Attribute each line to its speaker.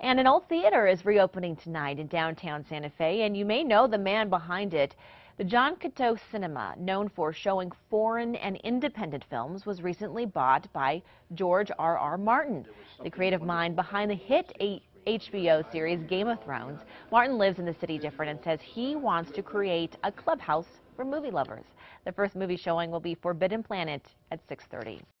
Speaker 1: And an old theater is reopening tonight in downtown Santa Fe, and you may know the man behind it. The John Cocteau Cinema, known for showing foreign and independent films, was recently bought by George R. R. Martin, the creative mind behind the hit HBO series Game of Thrones. Martin lives in the city different and says he wants to create a clubhouse for movie lovers. The first movie showing will be Forbidden Planet at 6:30.